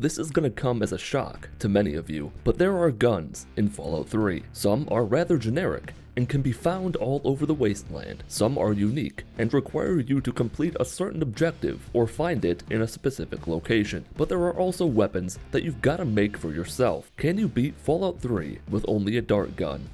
This is gonna come as a shock to many of you, but there are guns in Fallout 3. Some are rather generic, and can be found all over the wasteland. Some are unique and require you to complete a certain objective or find it in a specific location. But there are also weapons that you've gotta make for yourself. Can you beat Fallout 3 with only a dart gun?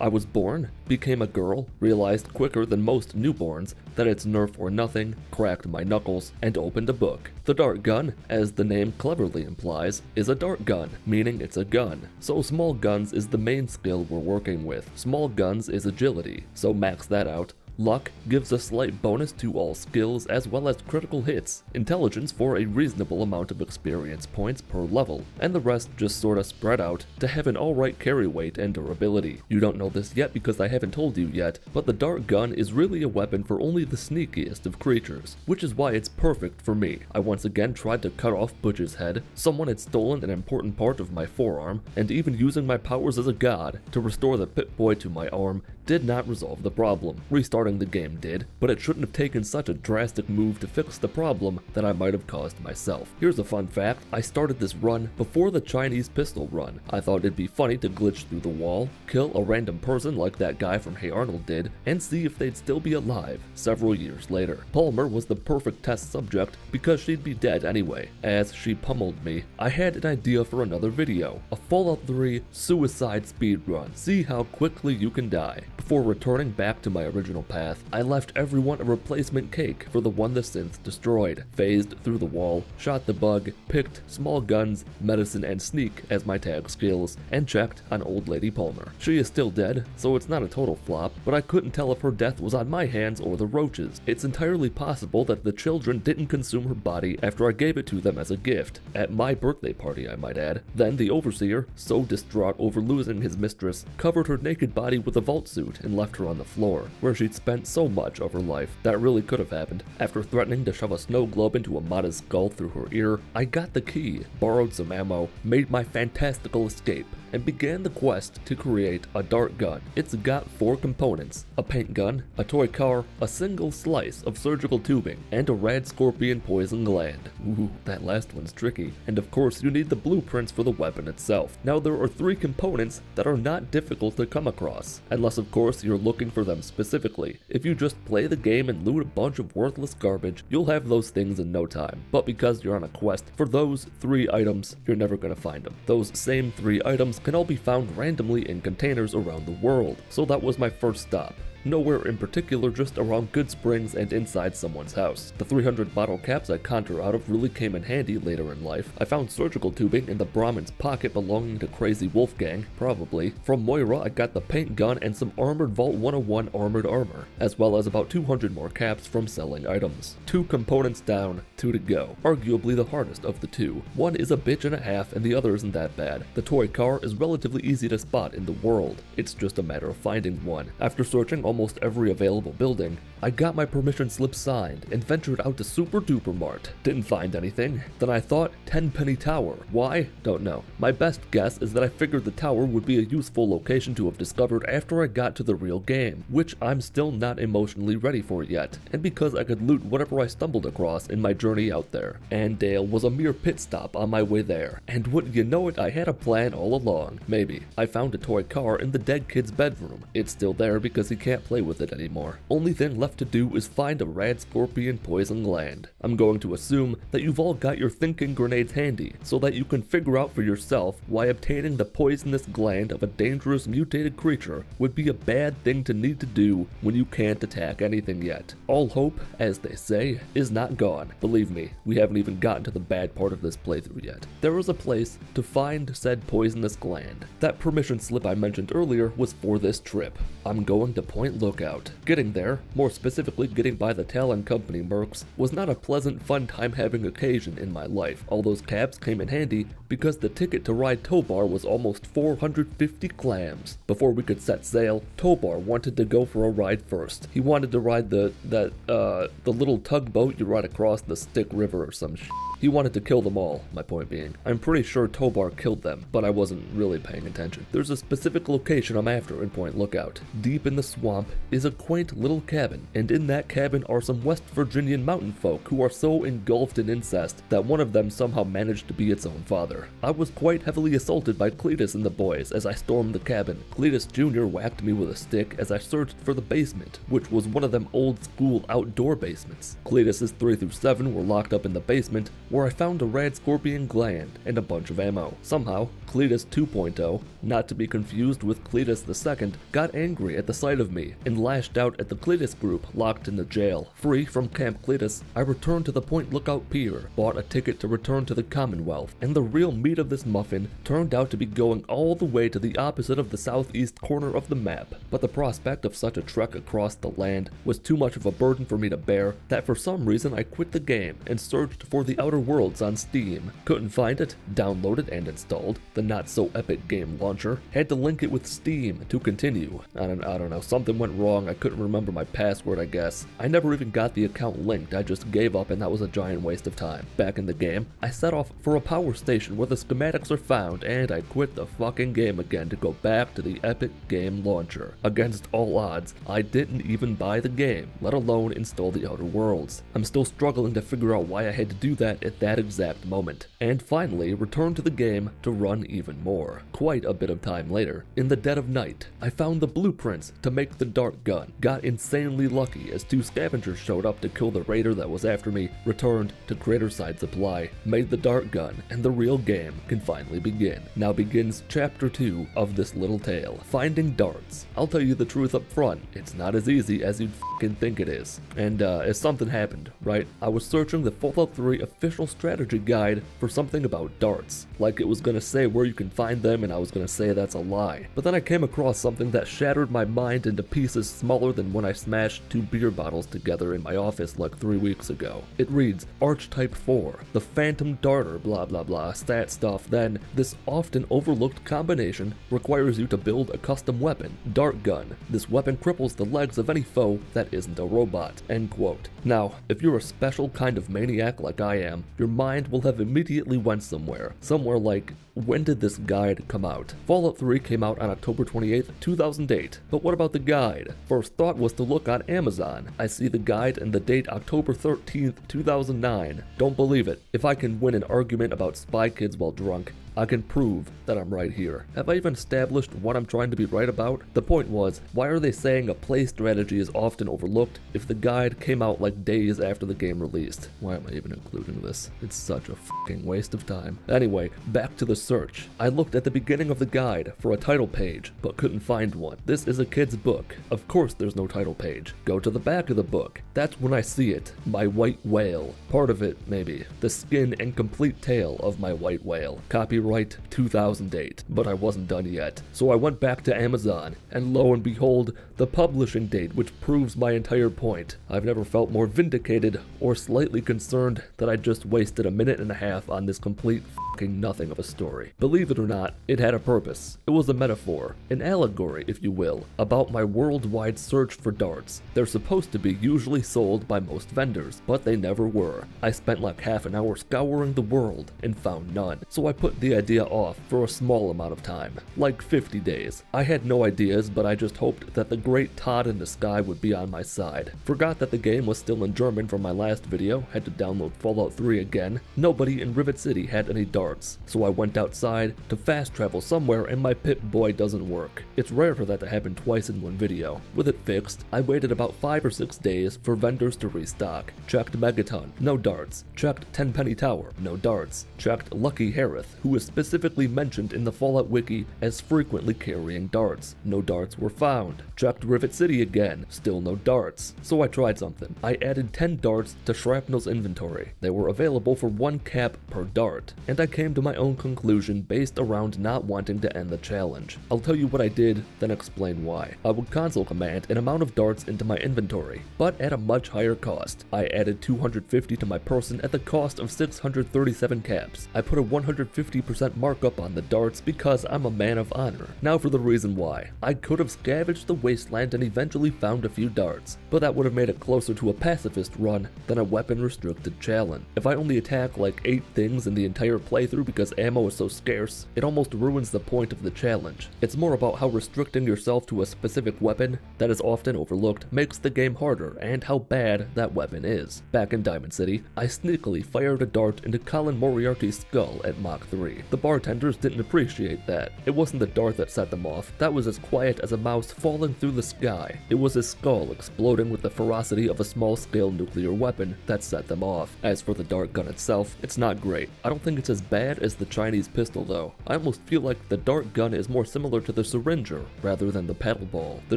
I was born, became a girl, realized quicker than most newborns that it's nerf or nothing, cracked my knuckles, and opened a book. The dart gun, as the name cleverly implies, is a dart gun, meaning it's a gun. So small guns is the main skill we're working with. Small guns is agility, so max that out Luck gives a slight bonus to all skills as well as critical hits, intelligence for a reasonable amount of experience points per level, and the rest just sorta spread out to have an alright carry weight and durability. You don't know this yet because I haven't told you yet, but the dart gun is really a weapon for only the sneakiest of creatures, which is why it's perfect for me. I once again tried to cut off Butch's head, someone had stolen an important part of my forearm, and even using my powers as a god to restore the Pip-Boy to my arm did not resolve the problem. Restarting the game did, but it shouldn't have taken such a drastic move to fix the problem that I might have caused myself. Here's a fun fact, I started this run before the Chinese pistol run. I thought it'd be funny to glitch through the wall, kill a random person like that guy from Hey Arnold did, and see if they'd still be alive several years later. Palmer was the perfect test subject because she'd be dead anyway. As she pummeled me, I had an idea for another video, a Fallout 3 suicide speedrun. See how quickly you can die. Before returning back to my original path, I left everyone a replacement cake for the one the synth destroyed, phased through the wall, shot the bug, picked small guns, medicine, and sneak as my tag skills, and checked on old lady Palmer. She is still dead, so it's not a total flop, but I couldn't tell if her death was on my hands or the roaches. It's entirely possible that the children didn't consume her body after I gave it to them as a gift, at my birthday party I might add. Then the overseer, so distraught over losing his mistress, covered her naked body with a vault suit and left her on the floor, where she'd spent so much of her life. That really could have happened. After threatening to shove a snow globe into Amata's skull through her ear, I got the key, borrowed some ammo, made my fantastical escape, and began the quest to create a dart gun. It's got four components, a paint gun, a toy car, a single slice of surgical tubing, and a rad scorpion poison gland. Ooh, that last one's tricky. And of course you need the blueprints for the weapon itself. Now there are three components that are not difficult to come across, unless of course you're looking for them specifically. If you just play the game and loot a bunch of worthless garbage, you'll have those things in no time. But because you're on a quest for those three items, you're never gonna find them. Those same three items can all be found randomly in containers around the world, so that was my first stop nowhere in particular just around good springs and inside someone's house. The 300 bottle caps I conjure out of really came in handy later in life. I found surgical tubing in the Brahmin's pocket belonging to Crazy Wolfgang, probably. From Moira I got the paint gun and some Armored Vault 101 armored armor, as well as about 200 more caps from selling items. Two components down, two to go. Arguably the hardest of the two. One is a bitch and a half and the other isn't that bad. The toy car is relatively easy to spot in the world. It's just a matter of finding one. After searching almost every available building, I got my permission slip signed and ventured out to Super Duper Mart. Didn't find anything. Then I thought Tenpenny Tower. Why? Don't know. My best guess is that I figured the tower would be a useful location to have discovered after I got to the real game, which I'm still not emotionally ready for yet, and because I could loot whatever I stumbled across in my journey out there. Andale was a mere pit stop on my way there, and wouldn't you know it, I had a plan all along. Maybe. I found a toy car in the dead kid's bedroom. It's still there because he can't play with it anymore. Only thing left to do is find a rad scorpion poison gland. I'm going to assume that you've all got your thinking grenades handy, so that you can figure out for yourself why obtaining the poisonous gland of a dangerous mutated creature would be a bad thing to need to do when you can't attack anything yet. All hope, as they say, is not gone. Believe me, we haven't even gotten to the bad part of this playthrough yet. There is a place to find said poisonous gland. That permission slip I mentioned earlier was for this trip. I'm going to Point Lookout. Getting there, more specifically getting by the Talon Company mercs, was not a pleasant fun time having occasion in my life. All those cabs came in handy because the ticket to ride Tobar was almost 450 clams. Before we could set sail, Tobar wanted to go for a ride first. He wanted to ride the, that, uh, the little tugboat you ride across the Stick River or some shit. He wanted to kill them all, my point being. I'm pretty sure Tobar killed them, but I wasn't really paying attention. There's a specific location I'm after in Point Lookout. Deep in the swamp is a quaint little cabin, and in that cabin are some West Virginian mountain folk who are so engulfed in incest that one of them somehow managed to be its own father. I was quite heavily assaulted by Cletus and the boys as I stormed the cabin. Cletus Jr. whacked me with a stick as I searched for the basement, which was one of them old school outdoor basements. Cletus's 3 through 7 were locked up in the basement, where I found a rad scorpion gland and a bunch of ammo. Somehow, Cletus 2.0, not to be confused with Cletus II, got angry at the sight of me and lashed out at the Cletus group locked in the jail. Free from Camp Cletus, I returned to the Point Lookout Pier, bought a ticket to return to the Commonwealth, and the real meat of this muffin turned out to be going all the way to the opposite of the southeast corner of the map. But the prospect of such a trek across the land was too much of a burden for me to bear that for some reason I quit the game and searched for The Outer Worlds on Steam. Couldn't find it, downloaded and installed the not so epic game launcher, had to link it with Steam to continue. I don't, I don't know, something went wrong, I couldn't remember my password I guess. I never even got the account linked, I just gave up and that was a giant waste of time. Back in the game, I set off for a power station where the schematics are found and I quit the fucking game again to go back to the epic game launcher. Against all odds, I didn't even buy the game, let alone install the Outer Worlds. I'm still struggling to figure out why I had to do that at that exact moment. And finally, returned to the game to run even more. Quite a bit of time later, in the dead of night, I found the blueprints to make the dart gun, got insanely lucky as two scavengers showed up to kill the raider that was after me, returned to Craterside Supply, made the dart gun, and the real game can finally begin. Now begins chapter 2 of this little tale, finding darts. I'll tell you the truth up front, it's not as easy as you'd think it is. And uh, as something happened, right? I was searching the Fallout 3 official strategy guide for something about darts, like it was gonna say where you can find them and I was gonna say that's a lie. But then I came across something that shattered my mind into pieces smaller than when I smashed two beer bottles together in my office like three weeks ago. It reads, Archetype 4, the Phantom Darter, blah blah blah, stat stuff, then this often overlooked combination requires you to build a custom weapon, Dart Gun. This weapon cripples the legs of any foe that isn't a robot, end quote. Now, if you're a special kind of maniac like I am, your mind will have immediately went somewhere. Somewhere like, when did this guide come out? Fallout 3 came out on October 28, 2008. But what about the guide? First thought was to look on Amazon. I see the guide and the date October 13, 2009. Don't believe it. If I can win an argument about Spy Kids while drunk, I can prove that I'm right here. Have I even established what I'm trying to be right about? The point was, why are they saying a play strategy is often overlooked if the guide came out like days after the game released? Why am I even including this? It's such a fucking waste of time. Anyway, back to the search. I looked at the beginning of the guide for a title page, but couldn't find one. This is a kid's book. Of course there's no title page. Go to the back of the book. That's when I see it. My white whale. Part of it, maybe. The skin and complete tale of my white whale. Copyright 2008, but I wasn't done yet. So I went back to Amazon, and lo and behold, the publishing date which proves my entire point. I've never felt more vindicated or slightly concerned that I just wasted a minute and a half on this complete fucking nothing of a story. Believe it or not, it had a purpose. It was a metaphor, an allegory, if you will, about my worldwide search for darts. They're supposed to be usually sold by most vendors, but they never were. I spent like half an hour scouring the world and found none, so I put the idea off for a small amount of time, like 50 days. I had no ideas, but I just hoped that the great Todd in the sky would be on my side. Forgot that the game was still in German from my last video, had to download Fallout 3 again. Nobody in Rivet City had any darts, so I went outside to fast travel somewhere and my Pip-Boy doesn't work. It's rare for that to happen twice in one video. With it fixed, I waited about 5 or 6 days for vendors to restock. Checked Megaton, no darts. Checked Tenpenny Tower, no darts. Checked Lucky Harith, who is specifically mentioned in the Fallout wiki as frequently carrying darts. No darts were found. Checked Rivet City again, still no darts. So I tried something. I added 10 darts to Shrapnel's inventory. They were available for one cap per dart, and I came to my own conclusion conclusion based around not wanting to end the challenge. I'll tell you what I did, then explain why. I would console command an amount of darts into my inventory, but at a much higher cost. I added 250 to my person at the cost of 637 caps. I put a 150% markup on the darts because I'm a man of honor. Now for the reason why. I could have scavenged the wasteland and eventually found a few darts, but that would have made it closer to a pacifist run than a weapon restricted challenge. If I only attack like 8 things in the entire playthrough because ammo is so scarce, it almost ruins the point of the challenge. It's more about how restricting yourself to a specific weapon that is often overlooked makes the game harder and how bad that weapon is. Back in Diamond City, I sneakily fired a dart into Colin Moriarty's skull at Mach 3. The bartenders didn't appreciate that. It wasn't the dart that set them off, that was as quiet as a mouse falling through the sky. It was his skull exploding with the ferocity of a small-scale nuclear weapon that set them off. As for the dart gun itself, it's not great. I don't think it's as bad as the Chinese pistol though. I almost feel like the dart gun is more similar to the syringer rather than the paddle ball. The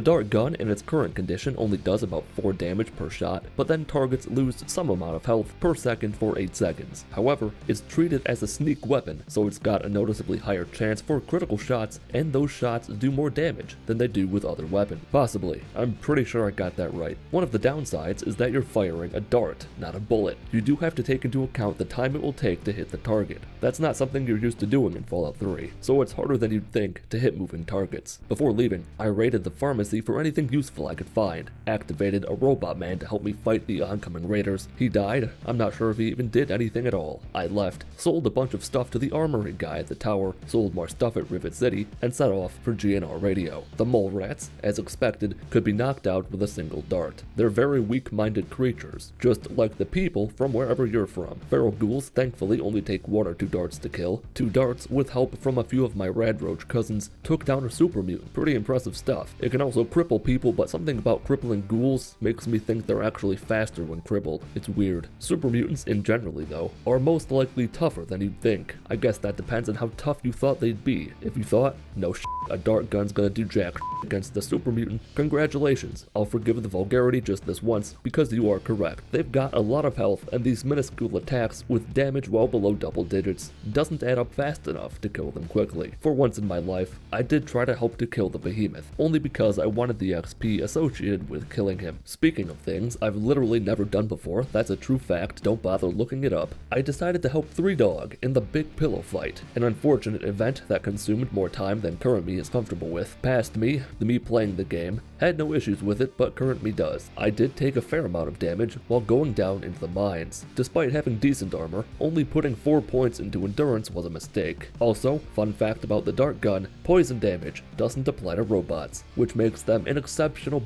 dart gun in its current condition only does about 4 damage per shot, but then targets lose some amount of health per second for 8 seconds. However, it's treated as a sneak weapon, so it's got a noticeably higher chance for critical shots, and those shots do more damage than they do with other weapons. Possibly. I'm pretty sure I got that right. One of the downsides is that you're firing a dart, not a bullet. You do have to take into account the time it will take to hit the target. That's not something you're used to doing in Fallout 3, so it's harder than you'd think to hit moving targets. Before leaving, I raided the pharmacy for anything useful I could find, activated a robot man to help me fight the oncoming raiders. He died, I'm not sure if he even did anything at all. I left, sold a bunch of stuff to the armory guy at the tower, sold more stuff at Rivet City, and set off for GNR Radio. The mole rats, as expected, could be knocked out with a single dart. They're very weak-minded creatures, just like the people from wherever you're from. Feral ghouls thankfully only take one or two darts to kill. Two darts, with help from a few of my Radroach cousins, took down a super mutant. Pretty impressive stuff. It can also cripple people, but something about crippling ghouls makes me think they're actually faster when crippled. It's weird. Super mutants in generally though, are most likely tougher than you'd think. I guess that depends on how tough you thought they'd be. If you thought, no sh a dart gun's gonna do jack against the super mutant, congratulations. I'll forgive the vulgarity just this once, because you are correct. They've got a lot of health, and these minuscule attacks with damage well below double digits doesn't add up fast enough to kill them quickly. For once in my life, I did try to help to kill the behemoth, only because I wanted the XP associated with killing him. Speaking of things I've literally never done before, that's a true fact, don't bother looking it up, I decided to help Three Dog in the Big Pillow fight, an unfortunate event that consumed more time than me is comfortable with. Past me, the me playing the game, had no issues with it, but current me does. I did take a fair amount of damage while going down into the mines. Despite having decent armor, only putting 4 points into endurance was a mistake. Also, fun fact about the dart gun, poison damage doesn't apply to robots, which makes them an exceptional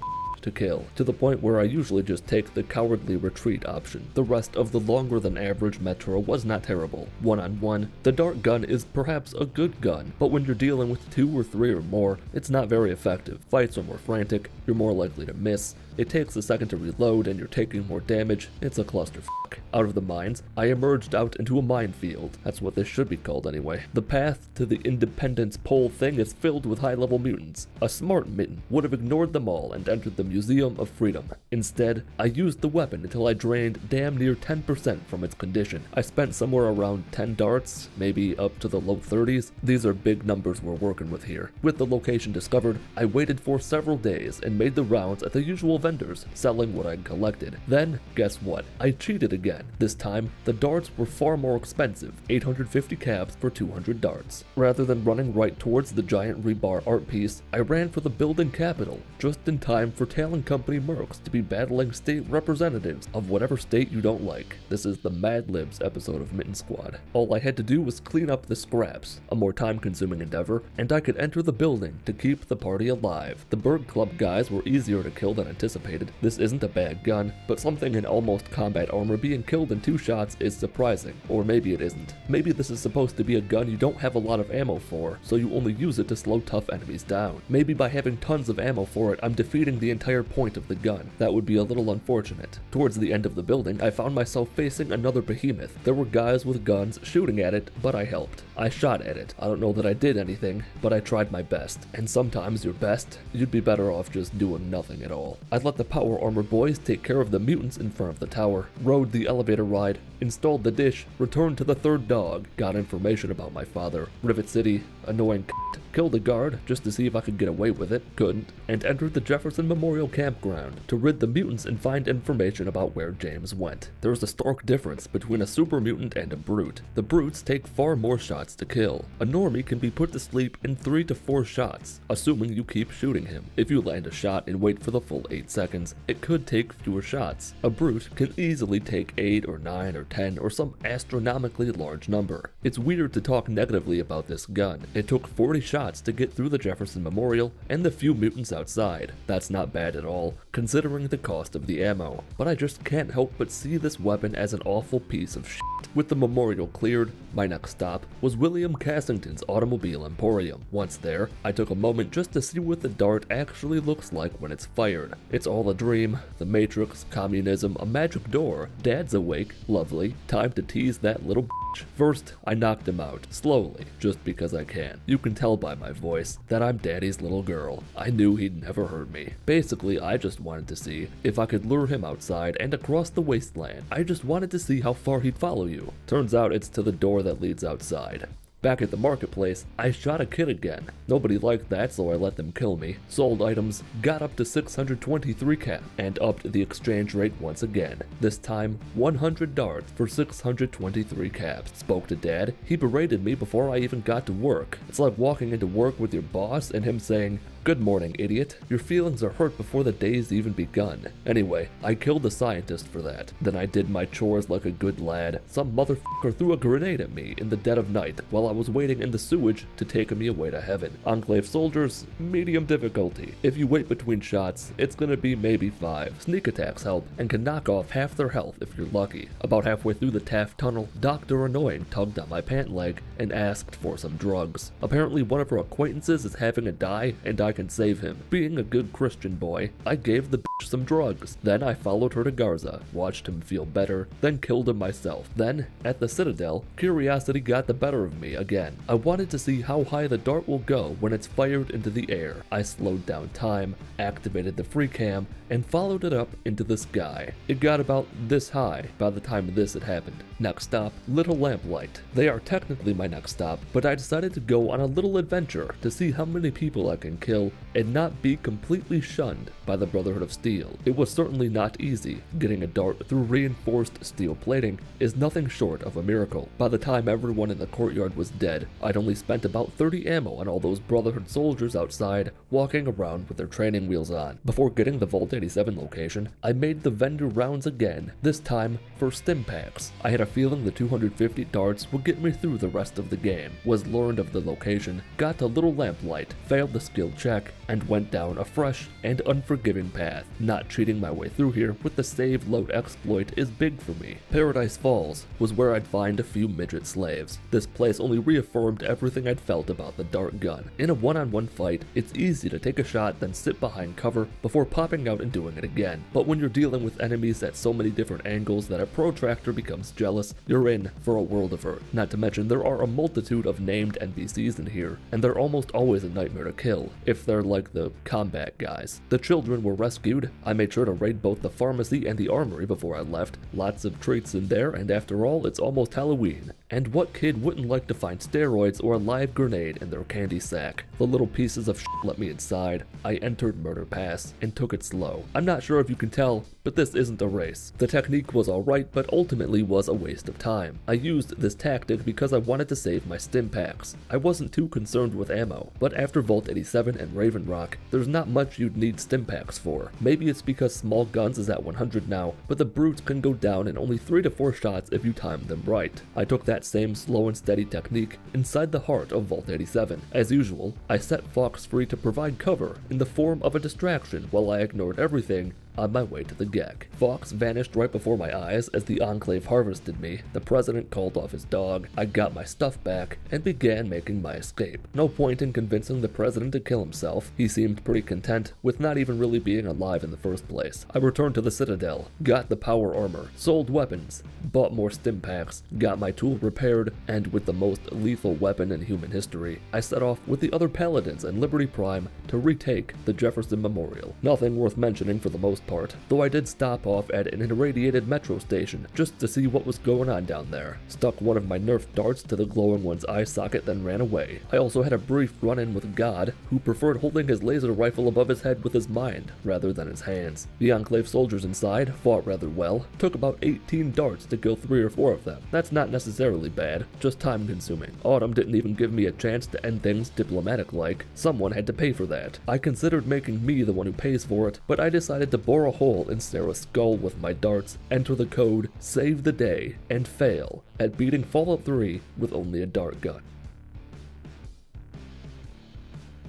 to kill, to the point where I usually just take the cowardly retreat option. The rest of the longer than average Metro was not terrible. One on one, the dart gun is perhaps a good gun, but when you're dealing with two or three or more, it's not very effective. Fights are more frantic, you're more likely to miss, it takes a second to reload and you're taking more damage, it's a clusterfuck. Out of the mines, I emerged out into a minefield. That's what this should be called anyway. The path to the Independence Pole thing is filled with high-level mutants. A smart mitten would have ignored them all and entered the Museum of Freedom. Instead, I used the weapon until I drained damn near 10% from its condition. I spent somewhere around 10 darts, maybe up to the low 30s. These are big numbers we're working with here. With the location discovered, I waited for several days and made the rounds at the usual vendors, selling what I'd collected. Then, guess what? I cheated again. This time, the darts were far more expensive, 850 caps for 200 darts. Rather than running right towards the giant rebar art piece, I ran for the building capital, just in time for Talon Company mercs to be battling state representatives of whatever state you don't like. This is the Mad Libs episode of Mitten Squad. All I had to do was clean up the scraps, a more time-consuming endeavor, and I could enter the building to keep the party alive. The Berg Club guys were easier to kill than anticipated. This isn't a bad gun, but something in almost combat armor being killed in two shots is surprising. Or maybe it isn't. Maybe this is supposed to be a gun you don't have a lot of ammo for, so you only use it to slow tough enemies down. Maybe by having tons of ammo for it, I'm defeating the entire point of the gun. That would be a little unfortunate. Towards the end of the building, I found myself facing another behemoth. There were guys with guns shooting at it, but I helped. I shot at it. I don't know that I did anything, but I tried my best. And sometimes your best, you'd be better off just doing nothing at all. I'd let the power armor boys take care of the mutants in front of the tower, rode the elevator ride, installed the dish, returned to the third dog, got information about my father, Rivet City, annoying c***, killed a guard just to see if I could get away with it, couldn't, and entered the Jefferson Memorial Campground to rid the mutants and find information about where James went. There's a stark difference between a super mutant and a brute. The brutes take far more shots to kill. A normie can be put to sleep in 3 to 4 shots, assuming you keep shooting him. If you land a shot and wait for the full 8 seconds, it could take fewer shots. A brute can easily take 8 or 9 or 10 or some astronomically large number. It's weird to talk negatively about this gun. It took 40 shots to get through the Jefferson Memorial and the few mutants outside. That's not bad at all, considering the cost of the ammo. But I just can't help but see this weapon as an awful piece of shit. With the memorial cleared, my next stop was William Cassington's Automobile Emporium. Once there, I took a moment just to see what the dart actually looks like when it's fired. It's all a dream, the Matrix, communism, a magic door, dad's awake, lovely, time to tease that little bitch. First, I knocked him out, slowly, just because I can. You can tell by my voice that I'm daddy's little girl. I knew he'd never hurt me. Basically, I just wanted to see if I could lure him outside and across the wasteland. I just wanted to see how far he'd follow you. Turns out it's to the door that leads outside. Back at the marketplace, I shot a kid again. Nobody liked that, so I let them kill me. Sold items, got up to 623 cap, and upped the exchange rate once again. This time, 100 darts for 623 caps. Spoke to dad, he berated me before I even got to work. It's like walking into work with your boss and him saying, Good morning, idiot. Your feelings are hurt before the day's even begun. Anyway, I killed the scientist for that. Then I did my chores like a good lad. Some motherfucker threw a grenade at me in the dead of night while I was waiting in the sewage to take me away to heaven. Enclave soldiers, medium difficulty. If you wait between shots, it's gonna be maybe 5. Sneak attacks help and can knock off half their health if you're lucky. About halfway through the Taft tunnel, Dr. Annoying tugged on my pant leg and asked for some drugs. Apparently one of her acquaintances is having a die and I can save him. Being a good Christian boy, I gave the bitch some drugs. Then I followed her to Garza, watched him feel better, then killed him myself. Then, at the Citadel, curiosity got the better of me again. I wanted to see how high the dart will go when it's fired into the air. I slowed down time, activated the free cam, and followed it up into the sky. It got about this high by the time this had happened. Next stop, Little Lamplight. They are technically my next stop, but I decided to go on a little adventure to see how many people I can kill and not be completely shunned by the Brotherhood of Steel. It was certainly not easy. Getting a dart through reinforced steel plating is nothing short of a miracle. By the time everyone in the courtyard was dead, I'd only spent about 30 ammo on all those Brotherhood soldiers outside walking around with their training wheels on. Before getting the Vault 87 location, I made the vendor rounds again, this time for stim packs. I had a feeling the 250 darts would get me through the rest of the game, was learned of the location, got to Little Lamplight, failed the skill check, and went down a fresh and unforgiving path. Not cheating my way through here with the save load exploit is big for me. Paradise Falls was where I'd find a few midget slaves. This place only reaffirmed everything I'd felt about the dart gun. In a one-on-one -on -one fight, it's easy to take a shot then sit behind cover before popping out and doing it again. But when you're dealing with enemies at so many different angles that a protractor becomes jealous, you're in for a world of hurt. Not to mention there are a multitude of named NPCs in here, and they're almost always a nightmare to kill, if they're like the combat guys. The children were rescued, I made sure to raid both the pharmacy and the armory before I left. Lots of treats in there, and after all, it's almost Halloween. And what kid wouldn't like to find steroids or a live grenade in their candy sack? The little pieces of shit let me inside. I entered Murder Pass and took it slow. I'm not sure if you can tell, but this isn't a race. The technique was alright, but ultimately was a waste of time. I used this tactic because I wanted to save my stim packs. I wasn't too concerned with ammo, but after Vault 87 and Raven Rock, there's not much you'd need stim packs for. Maybe it's because small guns is at 100 now, but the brutes can go down in only 3 to 4 shots if you time them right. I took that same slow and steady technique inside the heart of Vault 87. As usual, I set Fox free to provide cover in the form of a distraction while I ignored everything on my way to the Gek. Fox vanished right before my eyes as the Enclave harvested me, the president called off his dog, I got my stuff back, and began making my escape. No point in convincing the president to kill himself, he seemed pretty content with not even really being alive in the first place. I returned to the Citadel, got the power armor, sold weapons, bought more stim packs, got my tool repaired, and with the most lethal weapon in human history, I set off with the other paladins and Liberty Prime to retake the Jefferson Memorial. Nothing worth mentioning for the most part, though I did stop off at an irradiated metro station just to see what was going on down there. Stuck one of my nerf darts to the glowing one's eye socket then ran away. I also had a brief run-in with God, who preferred holding his laser rifle above his head with his mind rather than his hands. The Enclave soldiers inside fought rather well, took about 18 darts to kill 3 or 4 of them. That's not necessarily bad, just time consuming. Autumn didn't even give me a chance to end things diplomatic like, someone had to pay for that. I considered making me the one who pays for it, but I decided to bore a hole in Sarah's skull with my darts, enter the code, save the day, and fail at beating Fallout 3 with only a dart gun.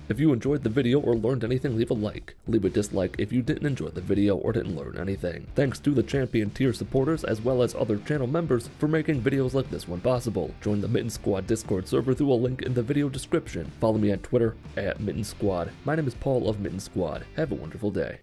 If you enjoyed the video or learned anything, leave a like. Leave a dislike if you didn't enjoy the video or didn't learn anything. Thanks to the champion tier supporters as well as other channel members for making videos like this one possible. Join the Mitten Squad Discord server through a link in the video description. Follow me on Twitter at Mitten Squad. My name is Paul of Mitten Squad. Have a wonderful day.